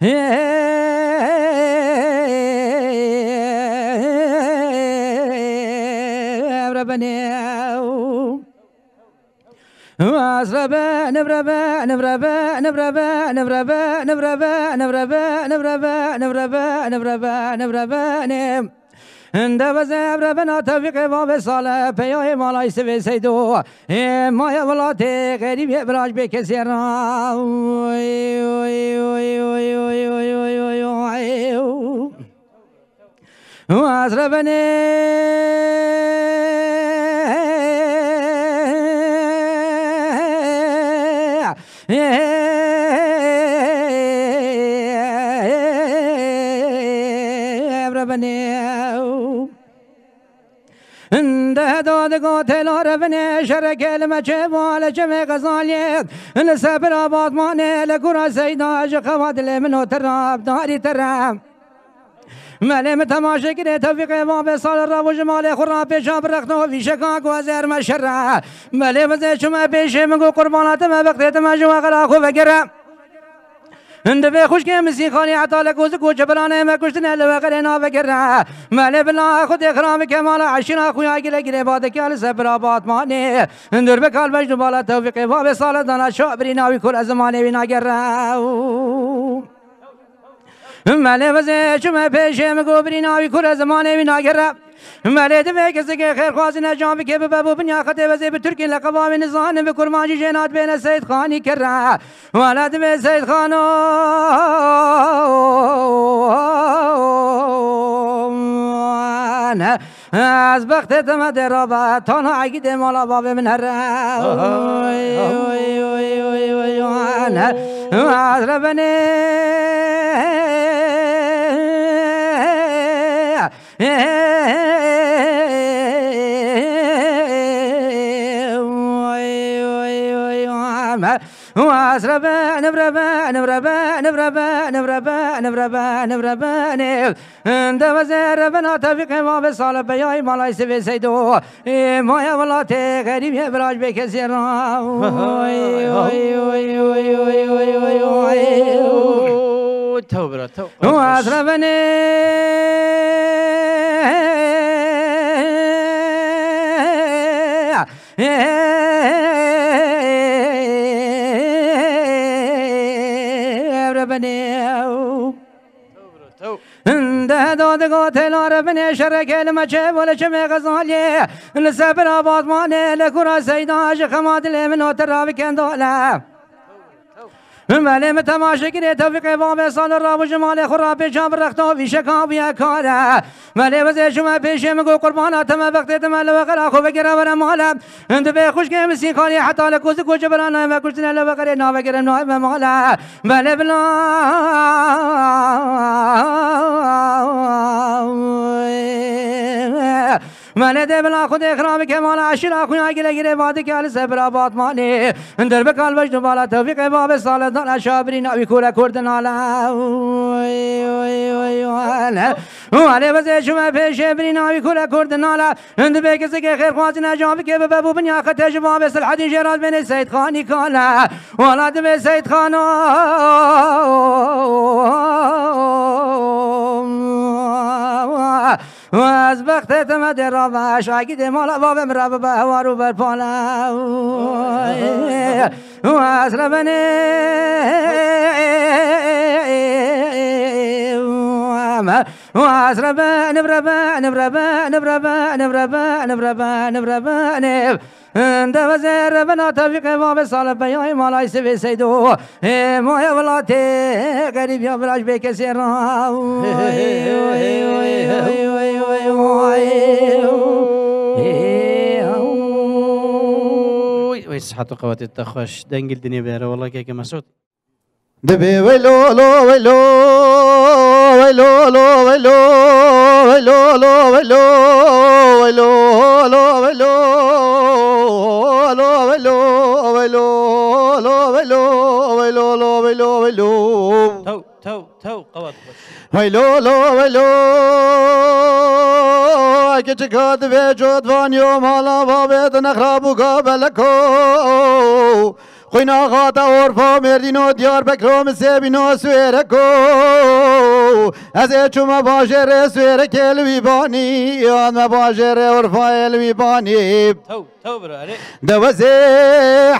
ربنا أسربا نبربا نبربا نبربا نبربا نبربا نبربا نبربا نبربا نبربا نبربا دوز ابر بنا و به سال پیاه مالای سوی سیدو مای اولاد غریب ابراج به کسی را و از ربنه بنده دادگاه تلار بن شرکل مچه بال جمع غزالیت سبر آباد مانه لکورا سیداش خواد لمنو تراب داری ترم ملم تماشا گره توفیق به سال را و جمال خورا پیشا برخت و ویشکا گو از ارمشره ملم زی شما پیشه مگو قربانات ما بقیت ما جوا غلا خوب اند به خوش که مسی خانی عطال کوز کو بلانه ما کشتن ال وقر نه وگرنا مال بلا خود اخرام کمال عشنا خویا گله گله باد که ال سبر آباد مانه هندر به کال بجد بالا توفیق و به سال دانا شو بری ناوی کل از مانه وینا گرنا ماله وزه چم پیشم گوبری ناوی کل از مانه وینا گرنا ماله دمه کسی که خیر خوازی نجام بکه ببو بنیا خطه وزه به ترکی لقبام نزان به کرمانجی جنات بین سید خانی کرا والا دمه سید خانو از بخت تمه درابه تانا عگید مالا باب من هر از ربنه واسربا نبربا نبربا نبربا نبربا نبربا نبربا نب انت وزير بنا توفيق ما بسال بياي مالاي سبي سيدو ما يا ولاتي غريب يا براج بك زيرا تو برا تو او از روان ده داد قاتل عرفن چه المچه ولچه می غزالیه لسبر لکورا سیدان سیداش خماد لیمنات راوی کنداله مله نه توفیق وام سال را بچه مال خود را به جام رختا ویش کامی کاره مله وز شما پیش مگو قربان تم وقتی تما لو آخو خو بگرا ور مالا اند به خوش که مسی خالی حتا لکوز کوچه بران نه ما نه لو نه نا نه به مالا مله بلا ولده بلا خود اخرام کمال عشیر اخوی گله گره واده که الس برابات مالی در به قلبش دوبالا توفیق باب وای وای وای وای وای وای وای وای شما پیش وای وای وای وای وای وای وای وای که خیر خواستی وای که به وای وای خطش باب وای جراد بین سید خانی کالا وای وای سید خانا و از وای تمد را را و شاگید مالا و بمرا به بهوار و برپالا و از واسربان بربان بربان بربان بربان بربان بربان أنت وزير دوزر بنا توفیق امام سال بیای مالای سوی سیدو مای ولات غریب یا براش به کسی را صحة وقوات التخوش دنجل الدنيا بيره والله كيك مسعود دبي ويلو لو ويلو ويلو لو ويلو ويلو لو ويلو ويلو ويلو تو تو تو قوات ويلو لو ويلو اكيد كاد بيجود فانيو مالا بابيت نخرابو قابلكو خوینا غاتا اورفا مردین و دیار بکرام سبین و سویرکو از اچو مباجر سویرک الویبانی آن مباجر اورفا الویبانی تو تو برو علی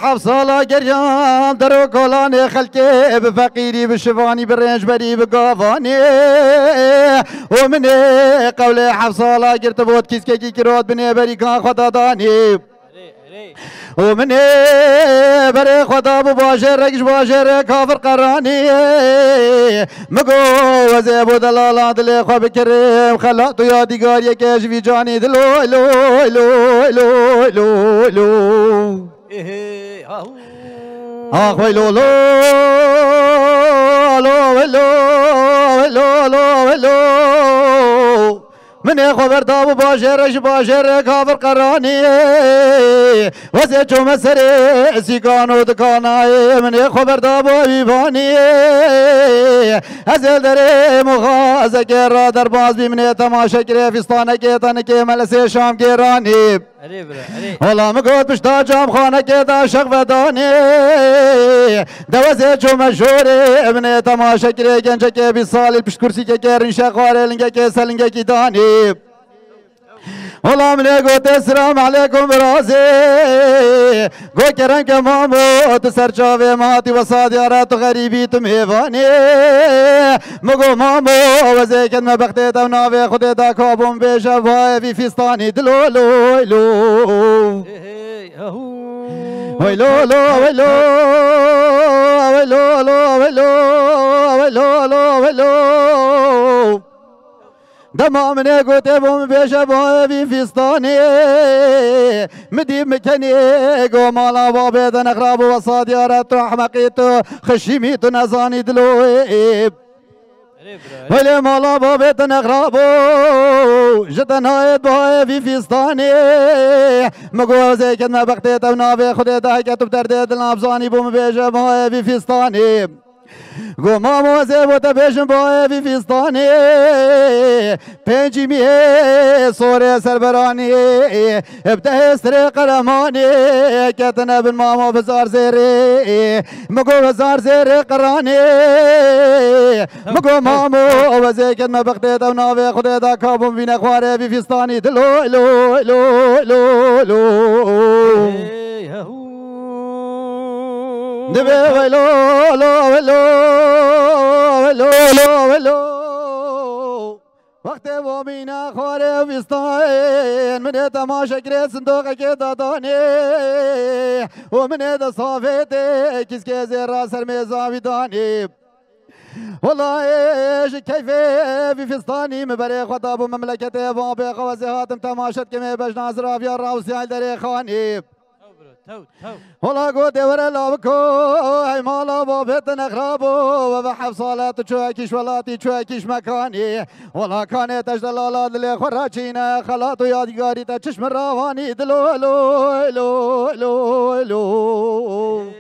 حفصالا گریان درو کلان خلکه بفقیری بشوانی برنج بری بگاوانی و قول حفصالا گرت بود کسکی کی کرات بنه بری کان خدا دانی او من بر خدا بو باشه رکش باشه کافر قرانی مگو وزه بو دلالان دل خواه بکرم خلا تو یادگار یکش وی جانی دلو الو الو الو الو الو آخ وی لو لو ویلو ویلو لو ویلو من خبر داو باجرش باجر کافر قرانی. وزه چوم سر سیگان و دکانای من خبر داو ایوانی از در مغازه که در باز بیمنه تماشا گره فستانه که تنکه ملسه شام گرانی. حالا مگوت پشتا جام خانه که دا شق و دانی دوزه چو مشوری ابن تماشا کری گنجه که بی سالی پشت کرسی که کرین شق وارلنگه که سلنگه کی دانی والله مليك وتسلم عليكم براسي. قو كرنك مامو سرچاوه ماتي وصاد يارات غريبي تم هفاني مقو مامو وزيك ما بختي تم نافي خدي تا كابون بيشفاي في فستاني دلو لو ويلو لو لو وي لو ويلو ويلو لو ويلو. دمام نگو تبوم بیش بایی فیستانی مدیم مکنی گو مالا شبابي فيستاني مدي و قومالا تو دنخراب تو خشیمی تو نزاني دلوي ولی مالا با بیتن و جدن هایت بای فی فیستانی مگو از ایکن مبختی تو نابی خودی تا حکتو بتردی دلن افزانی بوم بیش بای فی فیستانی Gomamo se vota beşin bo evi fistanı Pencimi sore serberani Ebde hesri karamani Ketine bin mamo bizar zeri Mugo bizar zeri karani Mugo mamo veze ketme bıktı da nave Kude da kabum vine kuare evi fistani Dilo lo lo lo lo ويلو ويلو ويلو ويلو ويلو وقت بومينا خواري ويستاين من تماشا كريس صندوق كده داني ومن ده صافيتي كيس كيس راس الميزان داني والله إيش كيفي في فلسطاني مبري خطاب مملكتي بابي خوازي هاتم تماشت كمي باش نازر في الراوسي على دري خاني ولا قد ور لابكو اي مالا بابتنا خرابو وبحب صالات شوكيش ولاتي شوكيش مكاني ولا كانت اجدل أولاد اللي خراجينا خلاتو يادگاري تا چشم رواني دلو لو لو لو لو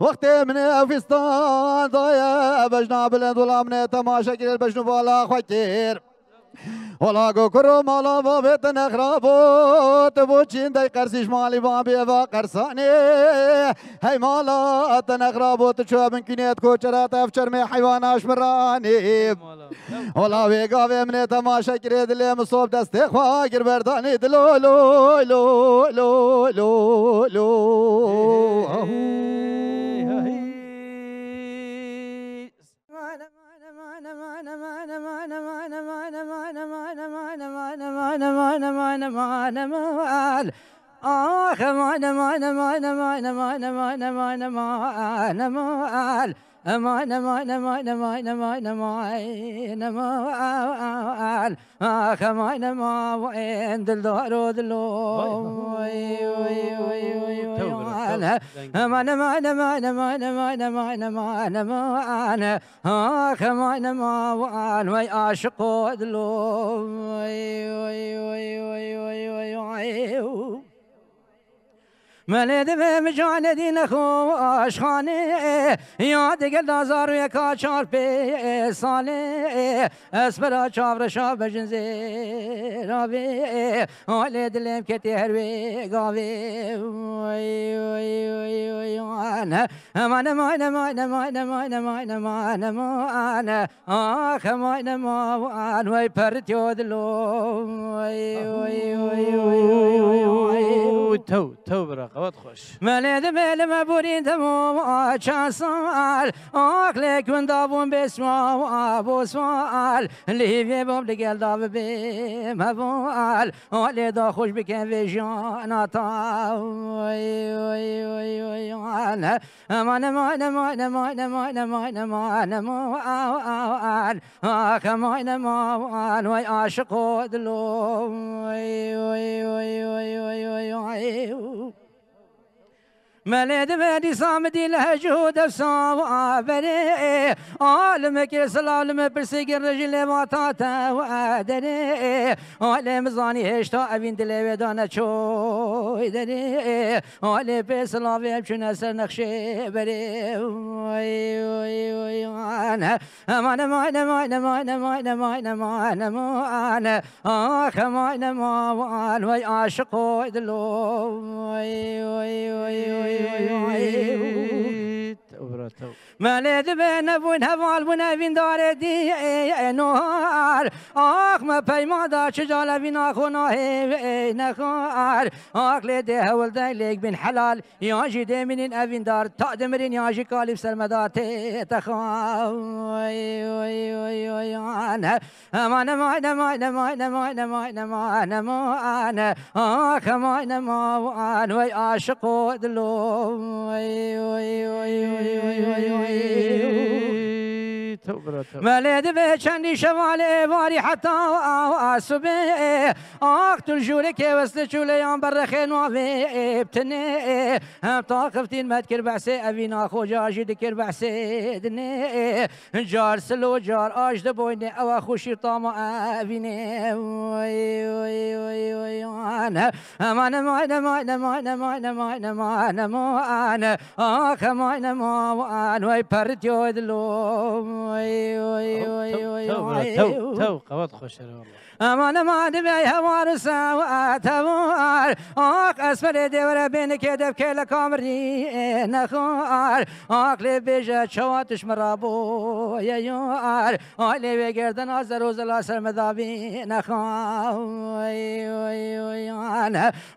وقت من افستان ضايع بجنا بلند ولا من تماشا كل البجن ولا خوكير ولا گوکرو مالا بابت نخرابوت بوچین دی قرسیش مالی بابی و قرسانی هی مالا تنخرابوت چو بمکنیت کوچرات افچر می حیوان آشمرانی ولا ویگا وی منی تماشا کرید لیم صوب دستی خواه گر بردانی دلو لو لو لو لو لو إيه ها هي آخ مان مان مان مان مان مان مان مان مان أمان أمان أمان أمان أمان أمان اخ أمان ما وين دل دارو دلو وي وي وي وي وي أمان أمان أمان أمان أمان أمان ملید به مجان دین خوش خانه یاد گل دازار و یکا چار پی ساله اسپرا چاور شا بجن زیرابی آل دلم کتی هروی گاوی وی وی وی وی آن أمان مان مان مان مان مان مان مان آخ مان مان وی پرتیو دلو تو تو برا قوت خوش ملید مل مبورین تمام چند سال آخ کن دابون بسما بسوال لیوی باب لگل داب بی مبوال آلی دا خوش بکن وی جان تا وی وی وی وی وی. أمان أمان أمان أمان أمان أمان أمان أمان آخ أمان أمان وی عاشق دلو. وی وی وی وی. ملد مدي صامدي الهجود بصابري عالمك سلالم برسيق الرجل ما تاتا وأدري. عالم زاني هشتا ابين دلي ودانا چوي دري عالم بسلاوي بشنا سر نقشي بري. وي وي وي أنا أمان أمان أمان أمان أمان أمان أمان أمان. آخ أمان أمان وي عاشق دلو وي وي وي وي. eu مالد بین بون هوال بون بین داره دی نوار آخ ما پیما دا چجال بین آخو ناهی نخوار آخ لیده هول دیلیک بین حلال. یاجی دیمینین اوین دار. تا دمرین یاجی کالیب سلمدات تخوان اما نما نما نما نما نما نما نما آخ ما نما وان وی عاشقو دلو. وی وی وی وی ملید به چندی شواله واری حتی آسوبه آخ تو جوره که وست چوله یان بر خینوا ابتنه هم تا خفتین مد کر بحثه اوینا خوجا جید کر بحثه دنه جار سلو جار آج ده بوینه أو خوشی تاما اوینه أمان أمان أمان أمان أمان أمان أمان أمان آخ أمان أمان وأنوي برديو دلو تو تو تو تو قوات خوش والله. أمان ما دبی هوار سا و آتوار اسفر دیور بین که دب کل کامری نخوار آخ لی بیجه مرابو ییو آر آخ لی بگردن آز روز لاسر مدابی نخوار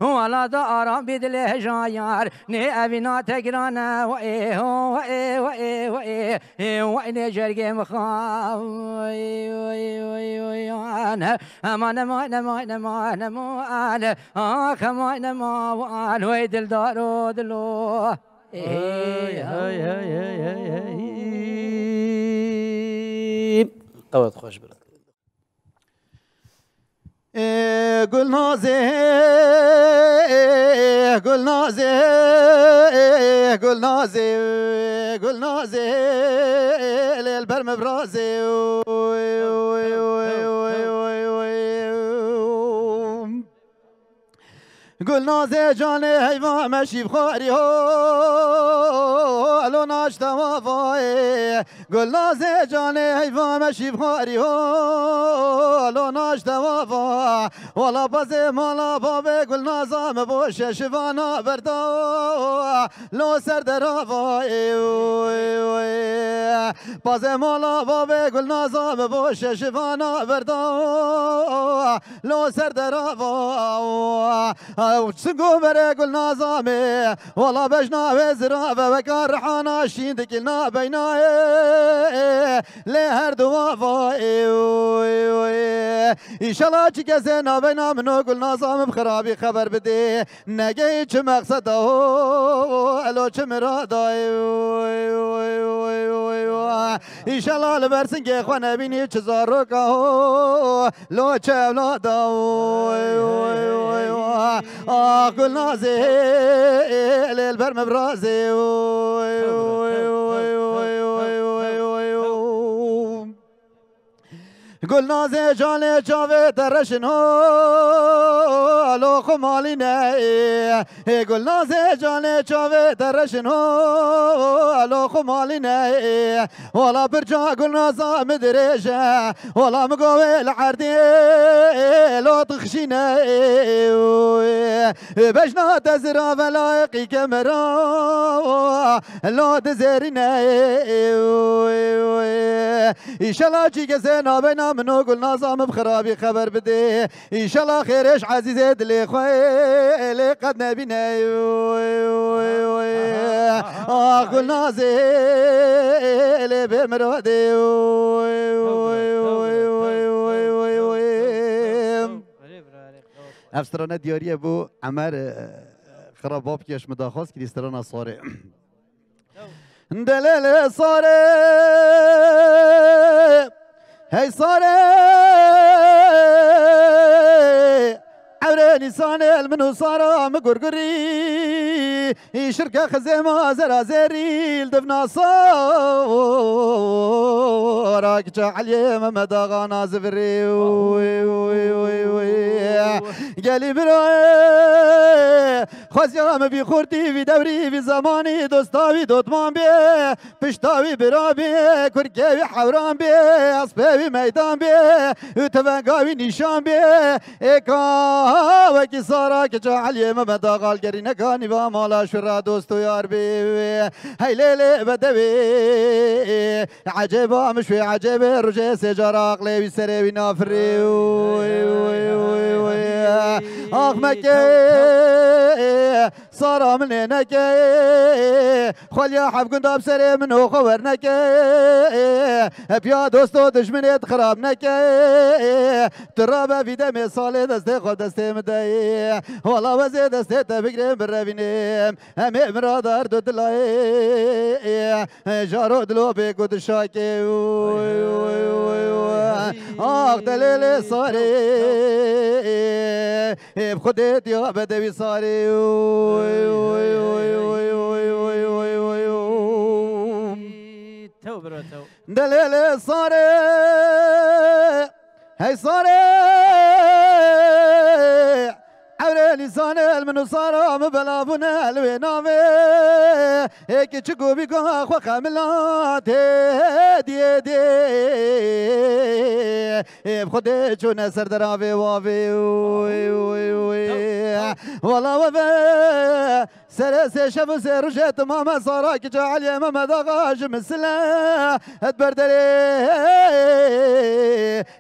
و علا دا آرام بیدل هجایار نی اوینا تگرانه و ای هو و ای و ای و ای و ای و ای نجرگی مخوار و ای و ای و ای و ای و ای و ای و ای و ای و ای و ای و ای و ای و ای و ای و ما نما نما نما نما آل. آخ ما نما وآل. ويد الدارو دلو هاي هاي هاي هاي هاي قوات خوش بلد قل نازي قل نازي قل نازي قل نازي للبرم برازي گل نازه جان حیوان مشیب خاری ها ألو ناشتا وای گل نازه جان حیوان مشیب خاری ها ألو ناشتا وای والا باز مالا باب گل نازم باشه شوانا بردا. لو سر در وای وای وای باز مالا باب گل نازم باشه شوانا بردا. لو سر در وای سنگو بره گل نازامه. والا بجنا وزرا و بکار رحانا شین دکلنا بینا لی هر دوا وای ایشالا چی کسی نابینا منو گل نازام بخرابی خبر بده. نگه چه مقصد هو الو چه مرادا ایشالا لبرسن که خوا نبینی چه زارو که لو چه اولادا آه كل نازي للبرم برازي گلناز جان جاوید رشن الو خمالی نه. گلناز جان جاوید رشن الو خمالی نه. والا برجا گلناز مدرجه والا مقوي العردي لو تخشينا بجنا تزرا ولایقی کمرا لو تزرينا ان شاء الله جي كزينا منو قلنا صام بخرابي خبر بدي. إيشالا خيرش عزيزي دلي خوي لي قد نبينا قلنا زي بمرودي. افسترانه دیاریه بو عمر خراباب کش مداخواست که دیسترانه صاره دلل صاره هی صاره عبر لسان المنو صار مقرقري. شركة خزيمة زرازيري الدفنا صارك علي ممدا غانا زفري قالي براي خزيام بي خورتي في دوري في زماني دوستاوي دوتمان بي. پشتاوي برابي كركي حوران بي اصبي ميدان بي وتفنقاوي نشان بي. إيكا وکی سارا که جا علی محمد آقال گری نکانی مالا شرا دوست و یار بی هی لیلی بدوی عجب مشوی عجب رجه سجار عقلی بی سری بی نافری آخ مکه سارا من نکه خالیا حب گنداب سری من و خبر نکه بیا دوست و دشمنیت خراب نکه ترابه بیده می سال دست خود دست مدعي والله وزيد استيت بقريم بالربينيم هم مرادر دو دلاي جارو دلو بيقود شاكي آخ دليل صاري بخدت يا بدوي صاري دليل صاري هي صاري عبر لسان المنو صار مبلافنا الوينامي. هيك تشكو بيكو اخو خاملات دي دي. بخدي چون سر درافي وافي والله وفا سر سي سلا سيشف سيرجت ماما صراك جعل يا ماما ذا غاشم السلا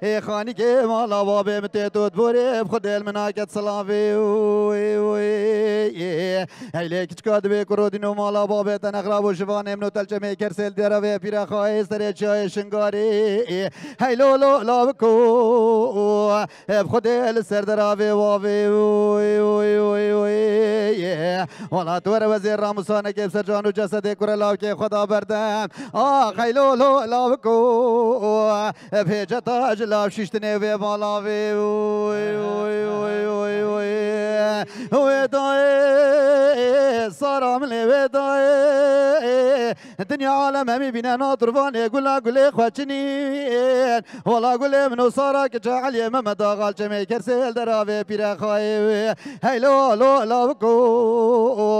اي خاني كيم والله بابي متيتو تبوري بخد المناكة صلافي وي وي هيليك تشكاد بي كرودينو مالا بابي تنغرب وشفاني منو تلجمي كرسل ديرا بيرا خاي سري شاي شنغاري اي لو لو بكو بخد السردرافي وافي وي وي وي وي سالاتور وزیر راموسانه که سر جانو جسد کره لاو که خدا بردم. آ خیلو لو لاو کو. پیجه تاج لاو شیشتنه وی بالا وی. وی وی وی وی وی دای سرام لی وی دای. دنیا عالم همی بینه ناتروانه گلا گلی خوچنین ولا گلی منو سارا که جعلی ممد آغال چمی کرسیل دراوی پیره خواهی. وی هیلو لو لاو کو.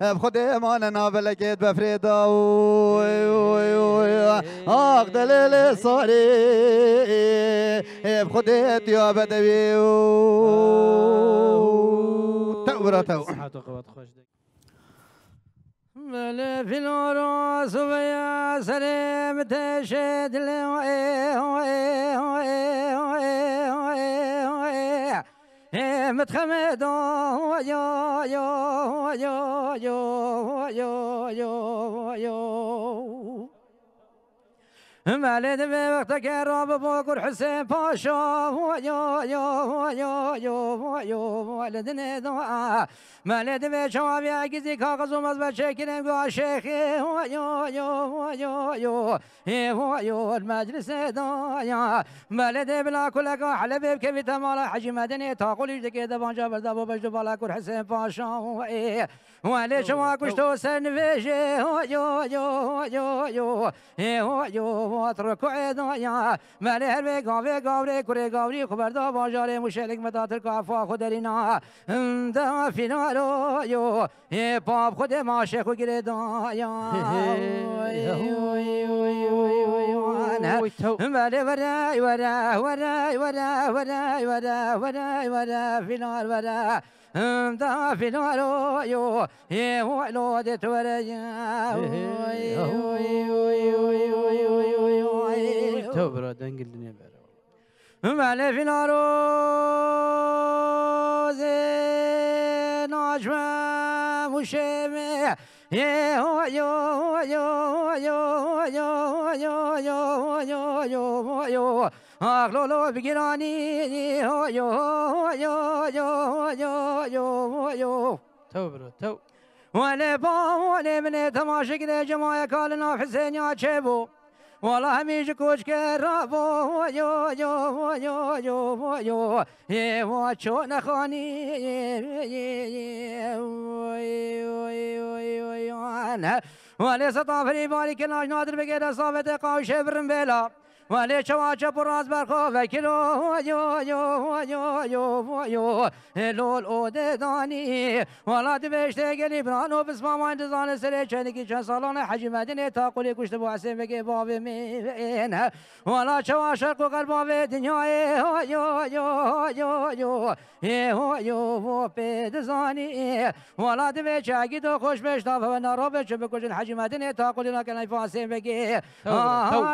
بخد أمان نابلكيت بفريدا اخ دليل صاري بخدت يا بدوي تأورا تو ملي في العروس ويا سلام تشهد لي Et me tremet dans yo yo yo yo yo yo yo yo مالد که را بکر حسین پاشا یا یا یا یا یا والد ندعا مالد اگزی کاغذ اومد بچه کنم گوه شیخی یا یا یا یا یا یا المجلس دایا مالد بلا کلک حلب بکوی تمالا حجی مدنی تا قولیش دکی دبانجا برده با بجدو بالا کر حسین پاشا ولی شما نویشه یا یا یا یا یا یا وات رکوع دایا مله به گاوه گاوره کره گاوری خبردا باجار مشلک مداتر کافا خودرینا دا فینارو یو پاپ خود ماشه خو گره دایا بله ورای ورای ورای ورای ورای ورای ورای ورای فینار ورای دا فینارو یو هو لو ده تورجا تو برا دنگل دنیا بره بله فینارو ناجمه مشمه yo yo yo yo yo yo yo yo اغلالو بگیرانی یو یو یو یو یو یو یو تو برو تو ولی با ولی من تماشا کرده جماع کال نافسین یا چه بو والا همیشه کوچ که را بو یو آیو آیو آیو آیو یه و چو نخانی ولی سطافری باری که ناش نادر بگیره صافت قاوشه برن بیلا ولی چوا چپ راز برخو وکیلو یو یو یو یو یو لول أو دانی ولاد بهشته گلی برانو بسما ما انتظار سری چنگی چند سالان حجی مدینه تا قلی کشت بو حسین بگه باب مین ولا چوا شرق و غرب آب دنیای یو یو یو یو یو یو پید زانی ولاد به چگی تو خوش بشتا و نارو به چه بکشن حجی مدینه تا قلی نکنه فاسین بگه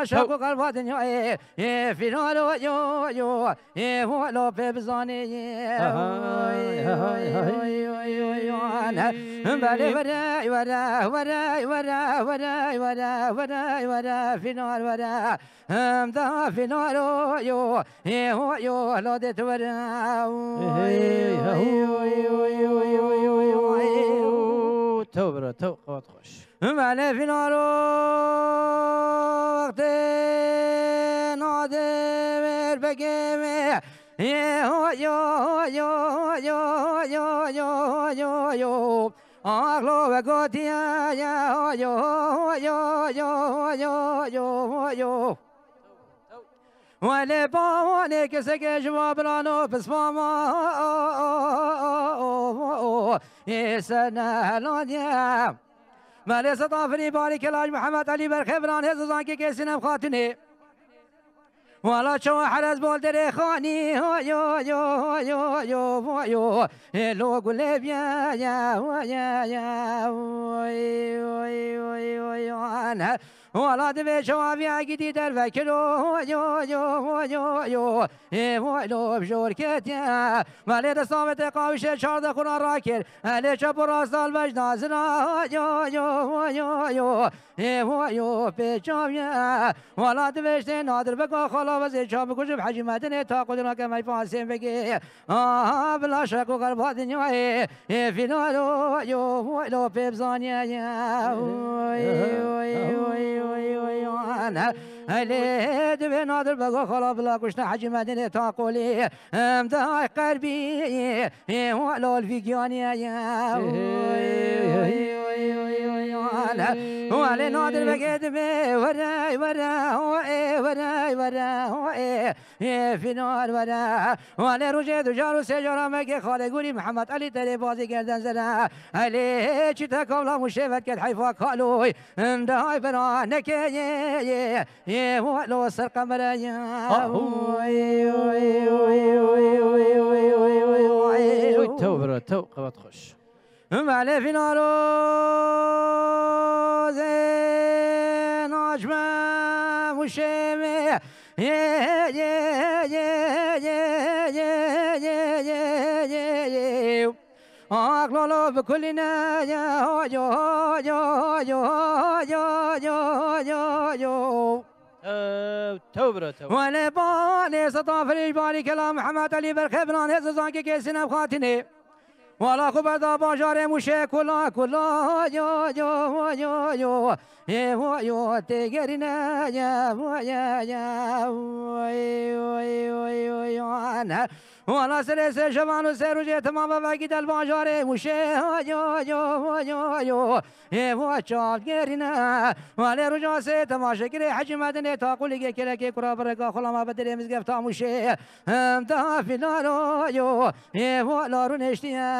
شرق و غرب دنیای فيلو لو يو يو هو لو بيبزاني بلي ودا ودا ودا ودا ودا ودا ودا ودا فينور ودا هم دا فينور يو هو يو لو دت ودا تو برا تو قوات خوش معنى في نار وقتي نادر yo yo yo yo yo yo yo yo Aglo ve gotia ya yo yo yo yo yo yo ولی بانه کسی که جواب رانو پس ماما سنه لانیم ولی سطافنی باری کلاج محمد علی برخبران هزوزان که کسی نم خاتنه والا شو حرز بول دري خاني يو يو يو يو يو. يو لو قلب يا يا يا يا يو يو يو يو إيه، أنا ولا دبي شوافي عقدي درفك لو يو يو يو يو. يو لو بجور كتيا مالي دصامت قاوش شارد قرآن راكر. علي شاب راس البجد نازنا يو يو يو يو. إيه، يو يو بجام يا. ولا دبيش نادر بقى خلا وزير چاپ کش بحجی مدن تا قدنا که می پانسیم بگی آه بلا شک و قربا دنیا فیلو رو یو ویلو پیبزانی هلی دو نادر بگو خلا بلا إيه حجی مدن تا قولی امدا قربی ویلو الفیگیانی وعلى نادر بقيت بي وراي ورا هو إيه وراي ورا هو إيه في نور ورا وعلى رجيد وجار وسجارة مكي خالي قولي محمد علي تلي بازي قردن زلا علي چتا كولا مشيفت كد حيفا قالوي اندهاي برا نكي يه يه يه وقلو سر قمرا يه تو برا تو قوات خش ملف نوروز نجمه مشمه أغلل بكلنا يا جو جو جو جو جو جو جو توبرة ولا باني سطاف الإجباري كلام محمد علي برخي بنان هززان كي كيسنا بخاتني والا کو بدا باجار موشه کلا کلا یا یا یا یا یا یا تگرینه یا یا یا یا یا یا وأنا سر سر جوان و سر روزه تمام وقتی دل باجاره موشه یا یا یا یا ای چاپ گرینا ولی رجا سه تماشا کری حج مدنه تا قولی که که کرا برگا خلا ما بدر امز گفتا موشه هم دا فیلارو یو ای لارو نشتی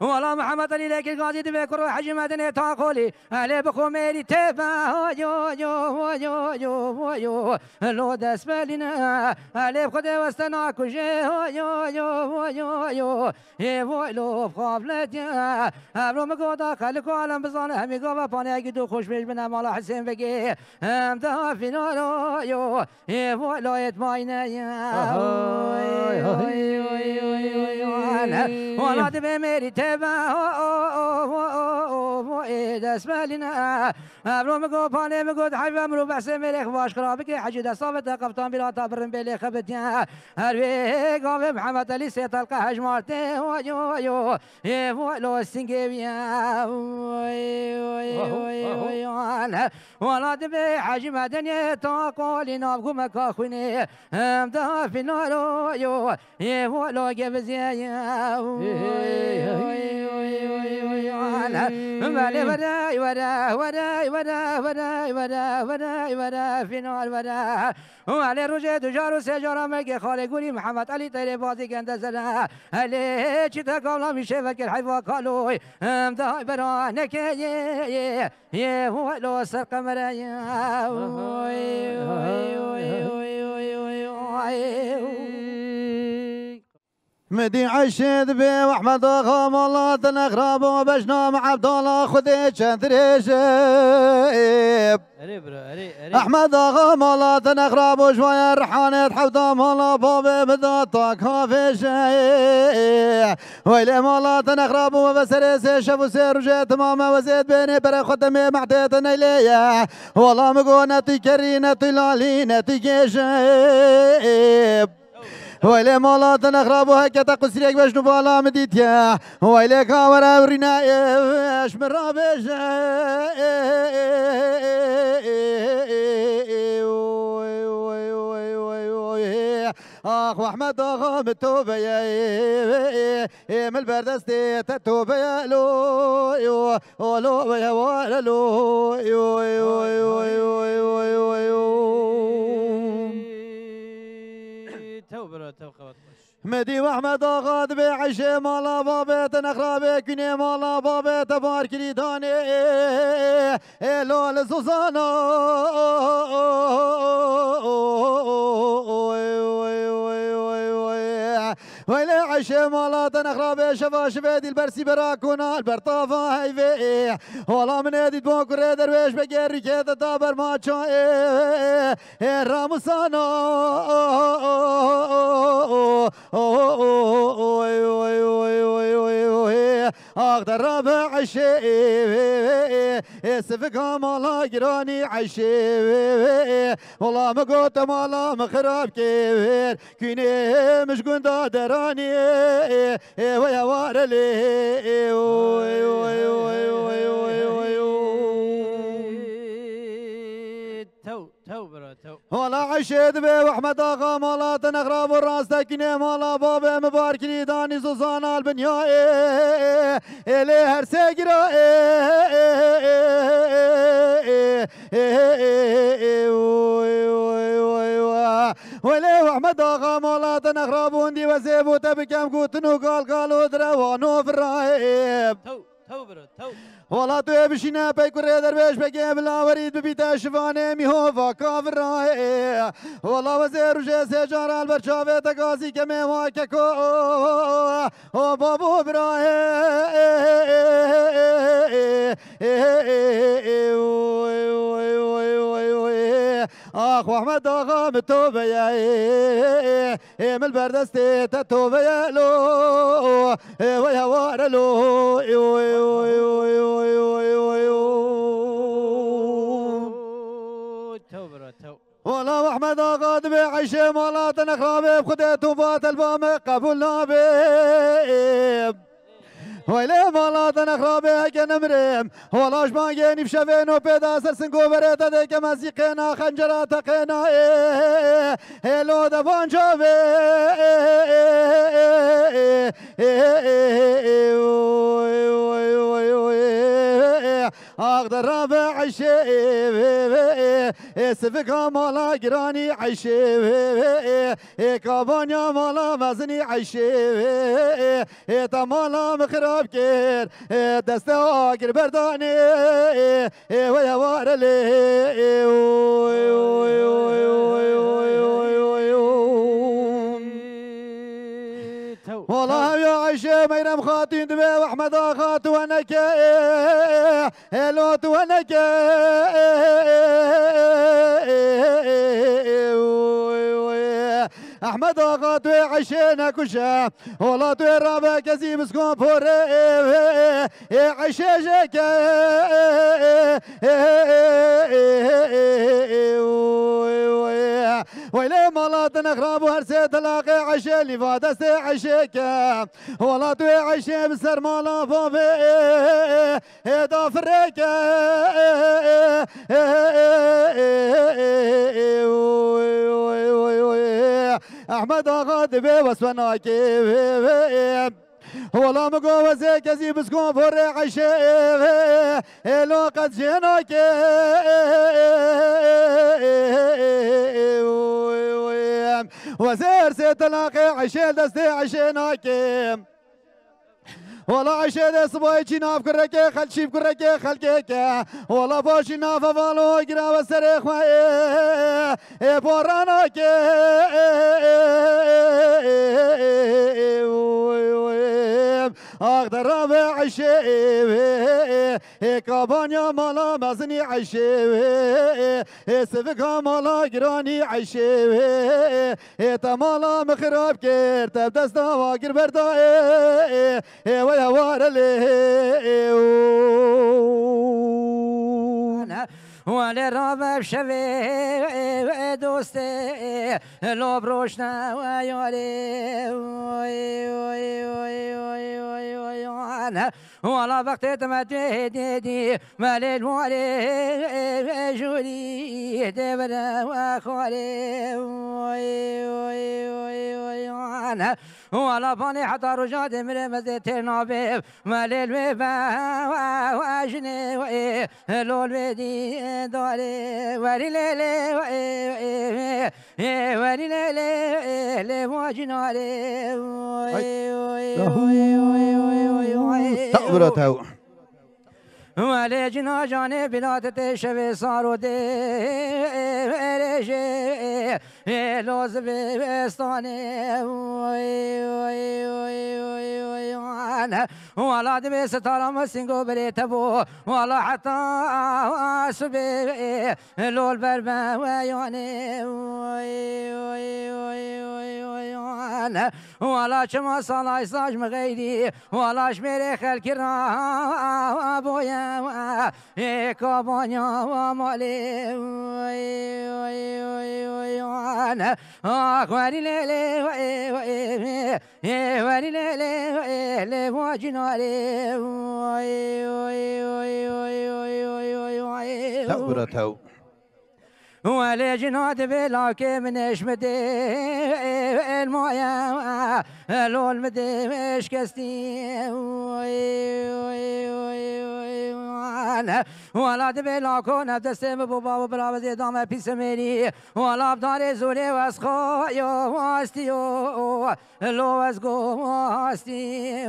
ولا محمد علي لك القاضي تذكر حج مدني تاقولي علي بخو ميري تبا يو يو يو يو يو لو دس بالنا علي بخو دي وستنا كجي يو يو يو يو يو لو بخافلت يا ابرو مقودا خلقو عالم بزان. همي قوة باني اگدو خوش بيش بنا مالا حسين بگي هم دا فينالو يو يو لو يتماينا يا ولا تبي ميري تبا دسمالنا ابرو مگو پانه مگو حیو امرو بحث ملک واش کرا بکی حجی دستاو تا قفتان بلا تا برن بلی خبتیا هر وی گاو محمد علی سی تلقه هجمارته ویو ویو ویو لو سنگویا ولاد به حجی مدنی تا قولی نابگو مکا خونی امتا فی نارو ویو ویو لو گبزیا ولا وعلي رجع تجار سجارة ملك خالي قولي محمد علي تيري بازي كنت زنا علي چتا قولا مشه فكر حيفا قالوا ام دا برانك يه يه يه هو لو سر قمر يا مدي عشيد بي وأحمد اخام الله تنخرب وباش نام عبد الله خذي شنتريش أحمد اخام الله تنخرب وشوية رحانة حفظهم الله بابي بدات كافي في شيء ويلي مالا تنخرب وبسر سيشف وسير وجه تمام وزيد بيني برا خدمي محتيت نيلية. والله مقونة تكرينة تلالينة تكيشيب ویلی مالا تنخراب و هکتا باش بشنو مديتيا. مدید یا ویلی کاورا ورینه اش مرا أخ واحمد اغا متوبه يا إيه، إيه، من البردستي تتوبه يا لو ولو يا ولا لو يو يو يو يو يو تو برو تو خبر مدی و احمد آقاد به عش مالا بابت نخرابه کنی مالا بابت بار کلیدانه لال زوزانا ويلي عشي مالا تنخرابي شفا شفيدي البرسي براكونا البرطافة هيفي والله من يدي بوكر درويش بقير كيدا دابر ما راموسانا أقدر رابع عشي سفكها مالا جراني عشيوي والله ما قوت مالا مخرب كبير. كيني مش قندا دراني. إيه، ويا وارلي. إيه، وي وي وي وي وي وي. ولا عشيد به وحمد آقا مالا تنغراب و راستکینه مالا باب مبارکی دانی زوزان البنيا إلي هر سيقرا ولي وحمد آقا مالا تنغراب وندي وزيبو تبكم قوتنو قال قالو دروانو فرائب. تو تو برو تو. والا تو بشینه پی کره در بیش بگه بلاورید ببیت شفانه میهوفا کافر راه والا وزیر روشه سه جار البر چاوه تگازی که میوار که کو أو بابو براه آخ احمد اغا متوبه يا امل من البردستي تتوبه يا لو ويا وارلو أيوه أيوه أيوه تو تو ولا احمد آقا دبي مالات نخرابي بخديت وفات البام قبولنا بيب ویلی مالا تن خرابه که نمریم ولاش ما گینی بشوین و پیدا سرسن گوبره تده که مزی قینا خنجرات قینا هلو دبان جاوه أقدر رابع عشي سفك مالا جراني عشي كابانيا مالا مزني عشي تمالا مخرب كير دست آگر برداني ويا وارلي تو والله يا عيشة ميرم خاتين دبي وأحمد خات ونك لوت ونك أحمد خات عيشنا كشا والله تو رابع كزي مسكون فور عيشة جك ويلي مالات نخرب وهرسي تلاقي عشي اللي فادست عشيك والله تو عشي بسر مالا فوفي. هدا فريك أحمد آقا دبي وسوناكي والله مقوزي كزي بسكون فر عشي. لو قد جيناك وزير سيتلاقي عشي دستي عشيناك والله عشي دي صباي ناف كركي خلشي بكركي خلكيك والله باشي ناف فالو قرا وسريخ ما إيه. بوراناك أقدر رابع عشي كابانيا مالا مزني عشي سفكا مالا قراني عشي تمالا مخرب كير تبدست واقر بردا ويا وارلي ولی راب شوی دوسته لب روشن و یاری والا وقت تمتی دیدی ولی الواری جولی دبر و خواری والا بانی حتی رجاد مره مزه تنابه ولی الوبا واجنه لول بدی داره وری لیلی وری لیلی لواجناره تأبرته ولی جنا جان بلادت شب سارو ده رشه لوز بیستانه والا دبی ستارم سینگو بری تبو والا حتی سبی لول بر بیانه والا چما سالای ساج مغیری والا شمیر خلکی را بویا کابانیا و مالی ومالي اخواني ليلي واني ليلي واجنالي تأبرته ولی جنات بلا که منش مده المایا لول مده مشکستی ولا دبلا کن دست بابا و برا وزی دام میری ولا بدار زوری واس خوایا واستیو لو از گو واستی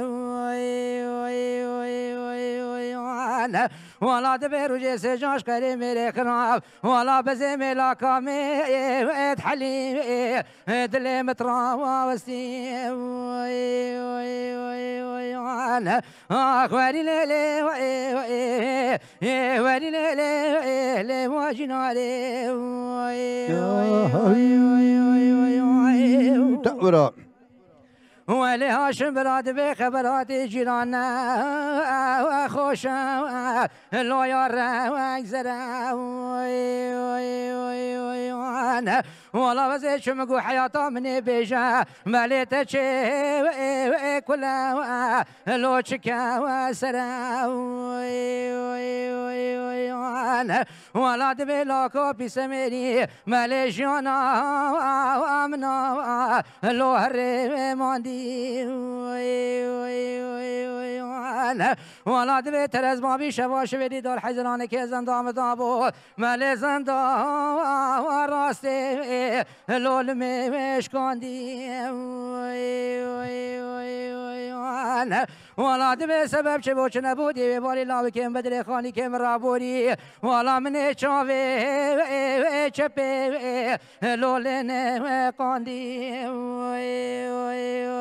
ولا دبرو جیسے جاش کرے میرے خراب ولا بزے میلا کامے تحلی دل مترا وستی اخواني ليلي ولي لي لي لي واجنا لي تأورا ولی هاشم براد به خبرات جیران خوش لایا اگزره والا وزه شو مگو حیاتا منی بیجا ملیت چه کلا لو چکا سرا والا دبی لاکو پیس میری. ملی جانا آمنا لو هر ماندی. ولاد بهتر از ما بیش واش و دار حزنانه که زندام دا بود مل زندام و راسته لول میشکاندی ولاد به سبب چه بوچ نبودی و باری لاوی کم بدر خانی کم را بوری والا من چاوه پی لول نمکاندی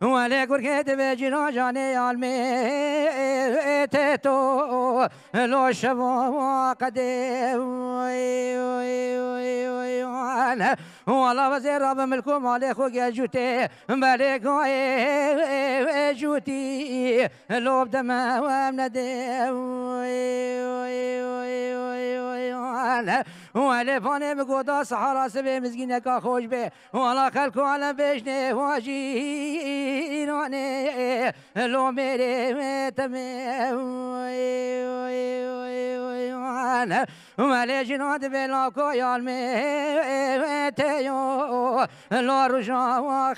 ولی کرکت به جنا جانه عالمه تو. لو شوا قده والا وزیر رب ملکو مال خو گیا جوته ملک جوتی لوب دم عالم والفانه بقودا سحرا مزگی نکا خوش به. ولا خلق على بجنه واجين وانا لو ميري تمام ولی جناد به کویال می تیو و جوا و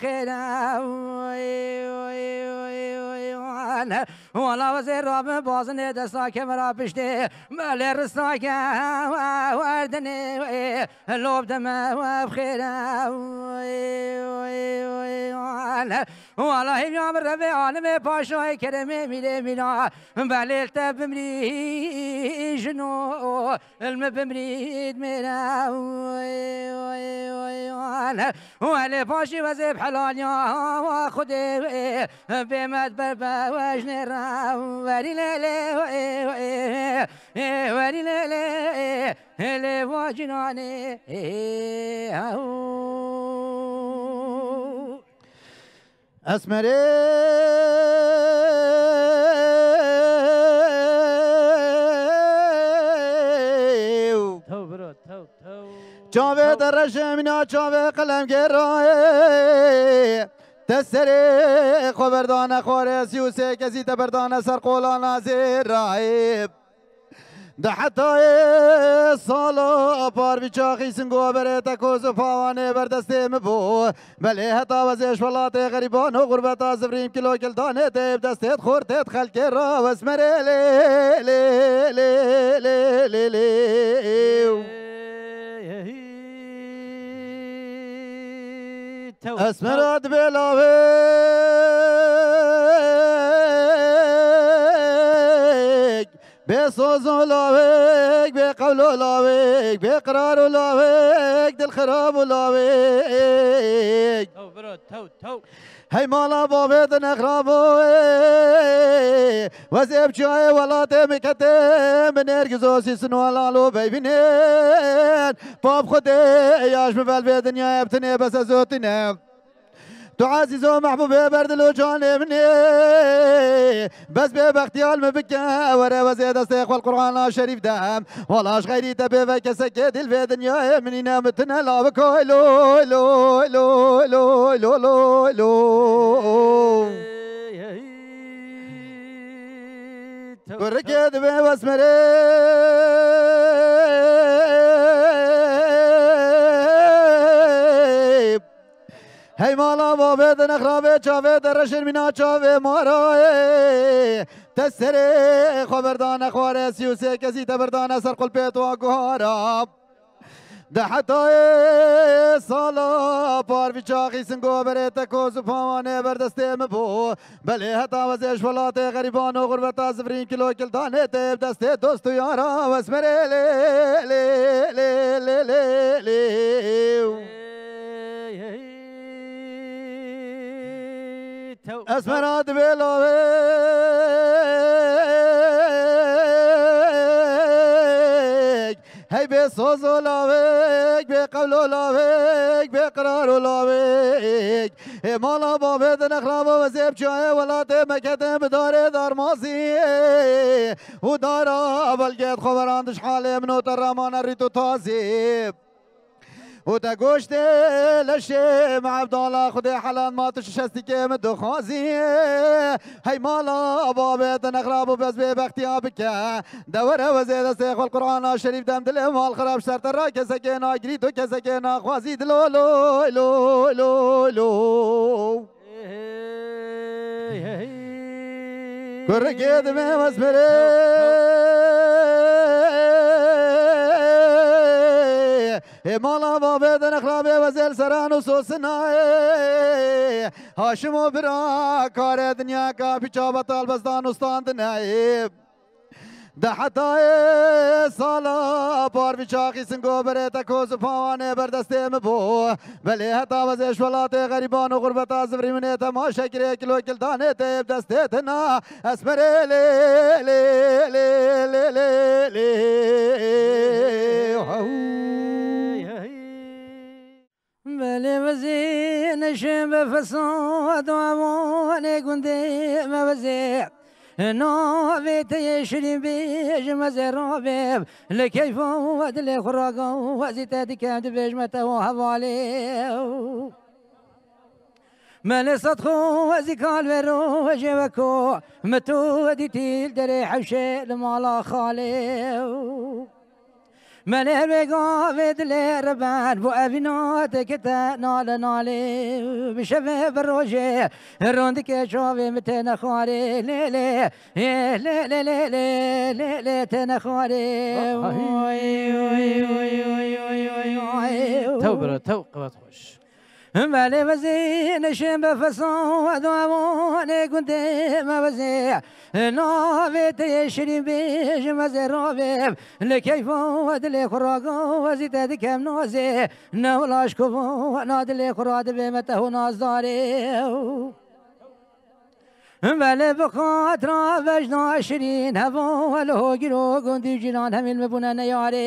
ولا وزیر راب بازنه دستا که مرا پشته. بله، ملی رستا که وردنه لوب دمه و بخیره والا همیام ربی عالم پاشای کرمه میره مینا بلیل تب بمری جنو علم بمرید میره ولی پاشی وزیب حلال یا خودی بمد بر وجن را. ولی لیلی ولی لیلی هلی واجنانه أسمري. تو برو تو تو چاوه قلم گرای. تسری خبردان خوره سیوسه کسی تبردان سر قولانا زیر رایب ده حتی سالا پار بیچا خیسن گو بره تکوز پاوانه بر دستم بو بله هتا وزش ولات غریبان و غربت از بریم کلو کل دانه دب دسته خور تیت خلک را وسمره لی لی لی لی لی لی اسمراد بلاوه بصوز ولاويك بقول ولاويك بقرار ولاويك دل خراب ولاويك تو برو تو تو. هی مالا بابت نخرابو وزیب چای ولات مکته من ارگزو سیسن ولالو ببینن باب خود یاش مبل به دنیا ابتنه بس زوتنه و محبوب بردل و جان منی بس به بختیال مبکه وره وزی دست اخوال قرآن شریف دم والاش غیری تبه و کسه که دل به دنیا منی نمتنه لا بکوی لو لو لو لو لو لو لو. کرکه دبه هی مالا بابد نخرابه چاوه درشن مینا چاوه مارای تسره خبردان خواره سیوسه کسی تبردان سر قل پیت و گوهارا ده حتی سالا پار چاقی سنگو بره تکوز پاوانه بردسته مبو بله حتی وزش ولات غریبان و غربت زفرین کلو کلتانه تیب دسته دوست و یارا واسمره لی لی لی لی لی لی اسمرات بلوي هي بصوص لاويك بقول لاويك بقرار لاويك مالا بابد نخراب وزيب زیب ولا ولات مکت بدار دار مازي و دارا اول خبران دش حالي منو تر ريتو تازيب. وتاگوشت لشم عبدالله خود حلال ما تو شستی که من دو خازی هی مالا بابت نخراب و بس به بختی آب که دورة و زیده سی قرآن شریف دم دل مال خراب شرط را کسی که ناگری تو کسی که نخوازی دلو لو لو لو لو. گرگید به مزمره مالا ما بدن خرابه و زل سران و سوسنای هاشم و برا کار دنیا کا پیچا بطال بزدان استاند نایب ده حتی سالا پار بیچاقی سنگو بره تکوز پاوانه بردسته مبو بله حتی وزش ولات غریبان و غربت آزفری منه تماشا کره کلو کلتانه تیب دسته تنا اسمره لی لی لی لی لی لی. ملي وزين شب فصاد وعواني قندي ما بزيع نو بيت يشري بيج مزر بيب لكيف ودل خراق وزيت دكاد بيج متو حوالي مال صدخو وزيكال ورو جوكو متو دي تيل دري حوشي المالا خالي. ملر بگا و دل ربن بو اوینا دکتا نال ناله بشوه بروشه روند که شاوه متن خواره لیله لیله لیله لیله تن خواره توبرا تو قوات خوش مالي وزين شم بفصون ودوامون كنت ما وزي نوبت يشري بيش مزروبيب لكيف ودلي خراقو وزيت دكم نوزي نولاش كفو نادلي خراد بمته نازداري بله بخاطر وجنا شرين هوا ولو گیرو گندی جیران همین مبونه نیاره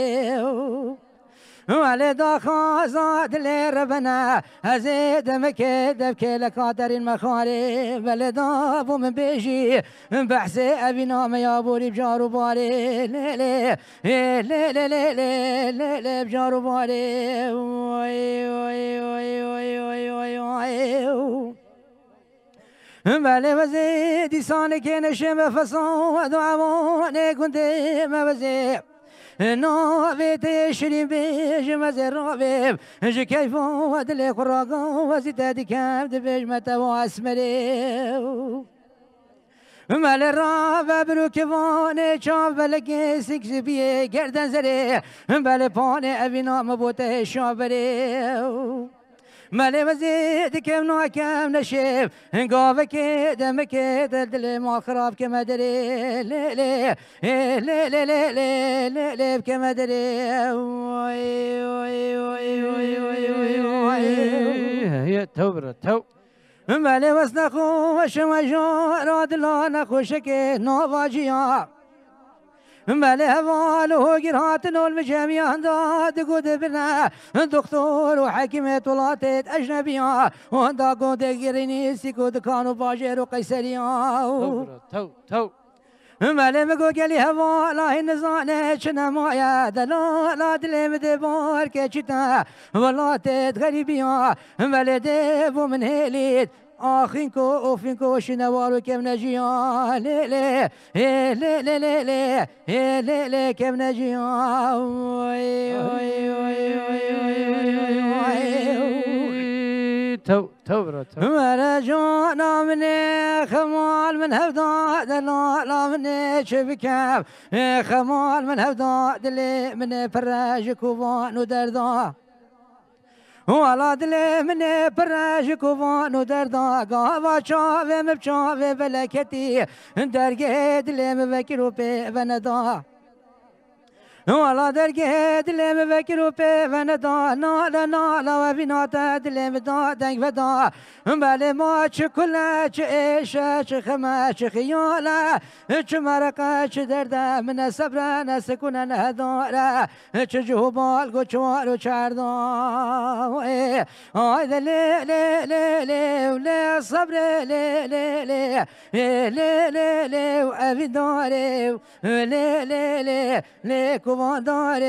ولد خازاد اللي ربنا زيد مكيد بكل قادر المخالي ولد ابو من بيجي بحسي أبي نام يا بوري بجار وبالي ليلي ليلي ليلي ليلي بجارو وبالي وي وي وي وي وي وي وي. بله وزی دیسان که نشه مفصل و دعوانه گنده موزی ناوی تشری بیش مزه راویم جو کیف و دل خراغ و زیده دیکم دبیش متو اسمری. مل را و بروکوان چاو بلگه سکس بیه گردن زره بل پانه اوی نام بوته شاوره مالی وزید کم نو کم نشیب گاوه که دم که دل ما خراب که مدری لی لی لی لی لی لی لی لی که مدری وای وای وای وای وای وای هي تو تو مالی وز نخوش مجان راد لا نخوش ملا فالو قراتن والمجاميع داد قد بنا دكتور وحكيمة طلعت أجنبية وندا قد قرني سكود كانوا باجر وقيسرية تو تو مالم کو گلی هوا لا نزانه چنا مایا دلا لا دلم دبار که چتا ولاتت غریبیا ملده و من هلید شنوارو لی لی لی لی لی لی لی لی لی کم نجیان وای وای وای وای وای وای وای تو تو ورجونا من خمال من هفدا دلالا من شبكاب خمال من هفدا دلي من فراج كوبان ودردا والا دل من برج کوان و در داغا و چاوه مبچاوه بلکتی درگه دل مبکی و ندا والا درگه دلم بکر به وندا نالا نالا و بیناتا دلم دا دنگ ودا بله ما چه کلا چه ایشا چه خما چه خیالا چه مرقا چه درده من صبر نسکون نهدارا چه جهبال گو چوار و چردا آی لی لی لی لی لی صبر لی لی لی لی لی لی و اوی داره لی لی لی لی وضار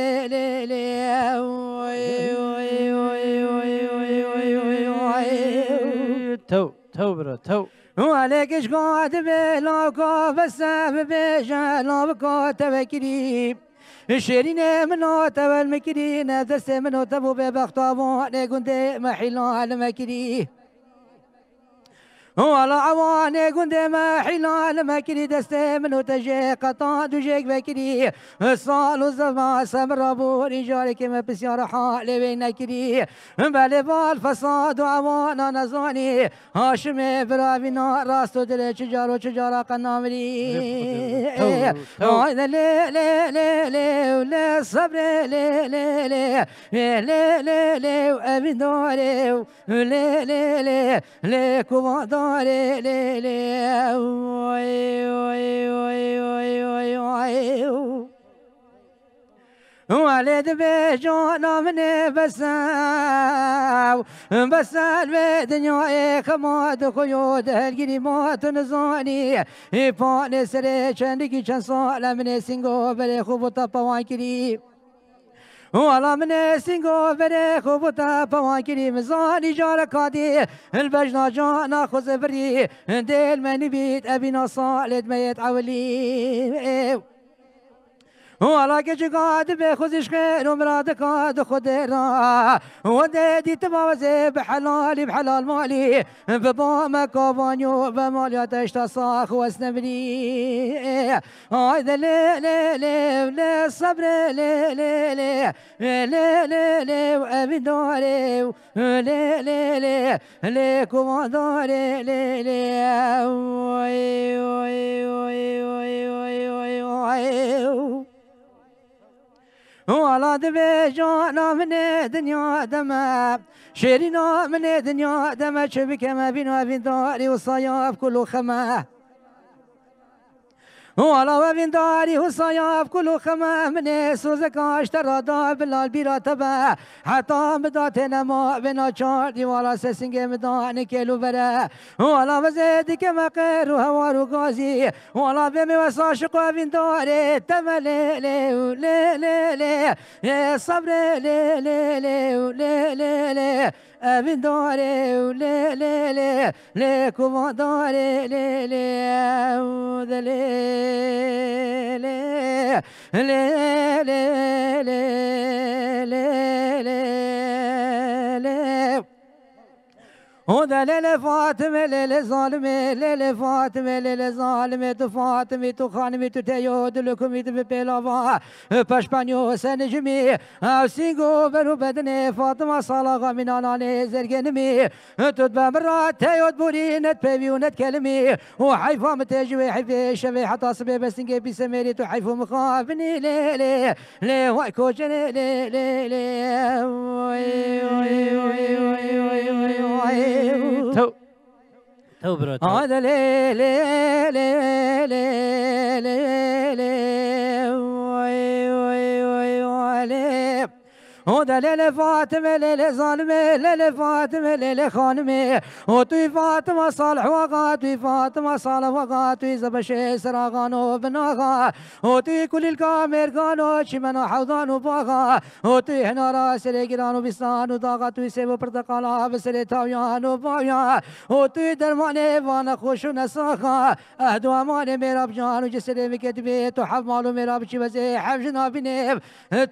شيرين منو تبا المكرين دس منو تبو ببختابو عليك محلو على المكريه ولا عواني قند ما حلال ما كري دستي منو تجي قطع دجيك بكري صال الزما سمر ابو رجالك ما بسيار حالي بين كري بل بالفساد وعوانا نزاني هاشم برابنا راستو دل چجارو چجارا قنامري هاي لي لي لي لي لي صبر لي لي لي لي لي لي وابن داري لي لي لي لي كوماندار لي لي لي وي وي وي وي وي وي. ولد بجون من بساو بسال بدنيا كمود قيود الجري موت نزوني. فون سريشن لكي شنصو لمن سنغو بلي خوب طبوان كريم والا من سنگو بره خوب تا پوان کری مزانی جار کادی. البجنا جانا خوز بری. دل منی بیت ابینا صالد میت عولی والا كي جقاد بخوزش خير ومرادك هاد خديرا وديدي تباوزي بحلالي بحلال مالي ببامك وبانيو بمالي تشتا صاخ واسنبني هايدا لي لي لي لي الصبر لي لي لي لي لي لي وابي داري لي لي لي لي كوما داري لي لي وي وي وي وي وي وي ولا دبيجون من دنيا دما شيرين من دنيا دما شبكة ما بين وبين داري وصياب كله خماه و ولا وين داري وصياف كله خمام ناس وزكاش ترادا بلا البيرا تبع حتى مدات نما بنا چار دیوالا سسنگ مدان کلو بره ولا وزید کما قیر و والا و گازی ولا بمی و وين داري تمل لی لی لی لی صبر لی لی لی لی لی بداري ولا لا لا لا كوما داري لا لا وذا لا لا لا لا لا لا لا لي هذا ليلة فاطمة ليلة ظالمة ليلة فاطمة ليلة ظالمة تو فاطمة تو خانمة تو تيود لكم تو بيلاوا پشپانيو سنجمي أو سينگو برو بدن فاطمة صلاغة من آنان زرگنمي تد بمرات تيود بورينت بيونت كلمي وحيفا متجوي حيفي شوي حتى صبي بسنگي بسميري تو حيفو مخافني لي لي لي واي كوجني لي لي لي وي وي وي وي وي وي تو. تو برو تو. هذا لي لي لي لي لي لي وي وي وي وي ودا ليلى فاطمة ليلى ظالمة ليلى فاطمة ليلى خانمة. وطي فاطمة صالح وغا طي فاطمة صالح وغا طي زبشي سراغانو بناغا. وطي كل الكامير غانو شمنا حوضانو باغا. وطي هنا راس لقرانو بستانو داغا طي سيبو برتقالا بسلي تاويانو باويا وطي درماني وأنا خوش نساخا اهدو اماني ميرا بجانو جسلي مكتبي تحب مالو ميرا بشي وزي حفجنا بنيب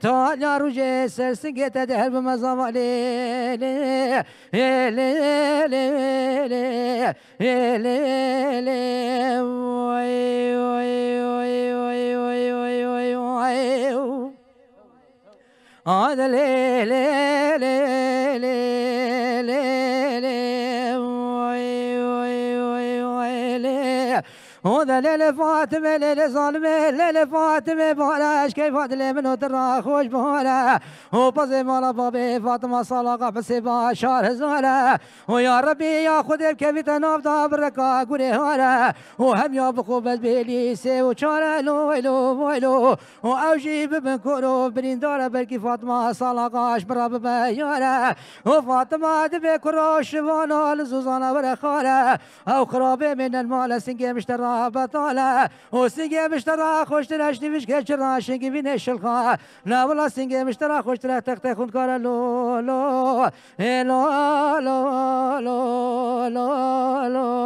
تالا رجي سرسي سرسي سنگه تدهر بمزاوا لي لي لي لي لي لي لي وي وي وي وي وي وي. وي وي هذا ليلة فاطمة ليلة ظالمة ليلة فاطمة بولاش كيف فاطمة منو ترى خوش بولا وبزي مالا بابي فاطمة صلاقة بسيبا شار زولا ويا ربي يا خدي كيف تناف دابركا قولي هولا وهم يا بخوبة بيليسي وشارة لو ويلو ويلو وأوجي ببنكورو برين دارة بركي فاطمة صلاقة اشبرا ببيالا وفاطمة دبي كروش وانا لزوزانا ورخالة أو خرابة من المال سنجي مشترى را بطاله او سینگه مشترا خوشترش دیوش گچ را شنگی وین شلخا ناولا را خوشت خوشتر تخت خون کار. لو لو لو لو لو لو لو